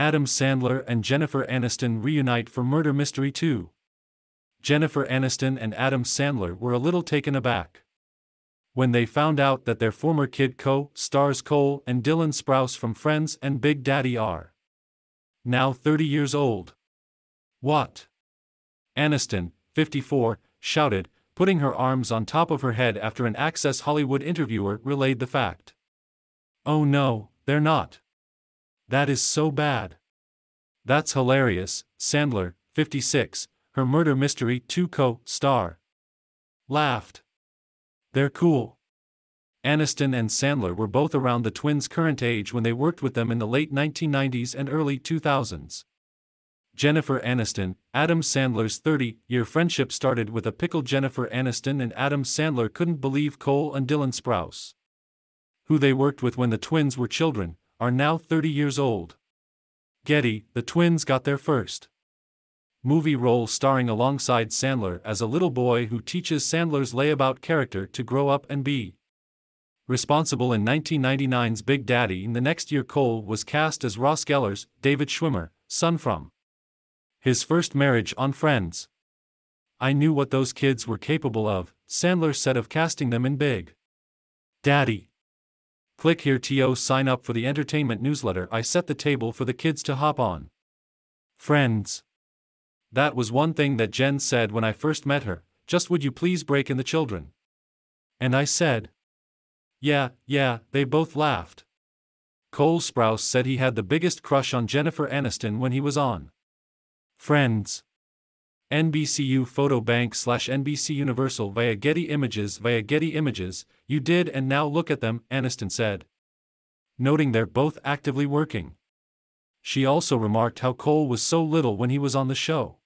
Adam Sandler and Jennifer Aniston reunite for Murder Mystery 2. Jennifer Aniston and Adam Sandler were a little taken aback. When they found out that their former kid co stars Cole and Dylan Sprouse from Friends and Big Daddy are now 30 years old. What? Aniston, 54, shouted, putting her arms on top of her head after an Access Hollywood interviewer relayed the fact. Oh no, they're not. That is so bad. That's hilarious, Sandler, 56, her murder mystery 2 co star. Laughed. They're cool. Aniston and Sandler were both around the twins' current age when they worked with them in the late 1990s and early 2000s. Jennifer Aniston, Adam Sandler's 30 year friendship started with a pickle. Jennifer Aniston and Adam Sandler couldn't believe Cole and Dylan Sprouse, who they worked with when the twins were children, are now 30 years old. Getty, the twins got their first movie role starring alongside Sandler as a little boy who teaches Sandler's layabout character to grow up and be responsible in 1999's Big Daddy. In the next year, Cole was cast as Ross Geller's David Schwimmer, son from his first marriage on Friends. I knew what those kids were capable of, Sandler said of casting them in Big Daddy. Click here to sign up for the entertainment newsletter. I set the table for the kids to hop on. Friends. That was one thing that Jen said when I first met her just would you please break in the children? And I said, Yeah, yeah, they both laughed. Cole Sprouse said he had the biggest crush on Jennifer Aniston when he was on. Friends. NBCU Photo Bank slash NBC Universal via Getty Images via Getty Images, you did and now look at them, Aniston said. Noting they're both actively working. She also remarked how Cole was so little when he was on the show.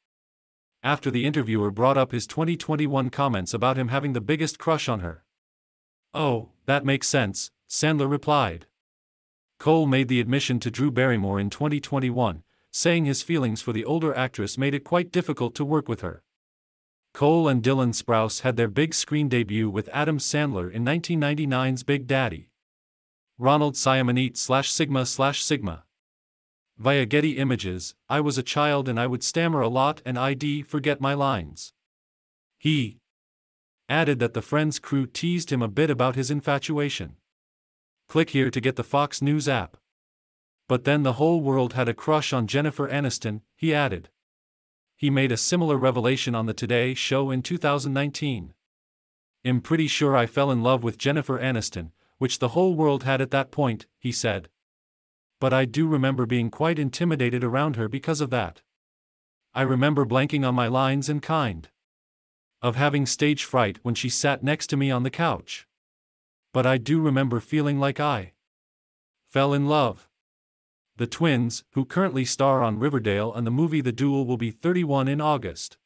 After the interviewer brought up his 2021 comments about him having the biggest crush on her. Oh, that makes sense, Sandler replied. Cole made the admission to Drew Barrymore in 2021, saying his feelings for the older actress made it quite difficult to work with her. Cole and Dylan Sprouse had their big screen debut with Adam Sandler in 1999's Big Daddy. Ronald Siemoneit slash Sygma slash Sygma. Via Getty Images, I was a child and I would stammer a lot and I'd forget my lines. He added that the Friends crew teased him a bit about his infatuation. Click here to get the Fox News app. But then the whole world had a crush on Jennifer Aniston, he added. He made a similar revelation on the Today Show in 2019. I'm pretty sure I fell in love with Jennifer Aniston, which the whole world had at that point, he said. But I do remember being quite intimidated around her because of that. I remember blanking on my lines and kind of having stage fright when she sat next to me on the couch. But I do remember feeling like I fell in love. The twins, who currently star on Riverdale and the movie The Duel will be 31 in August.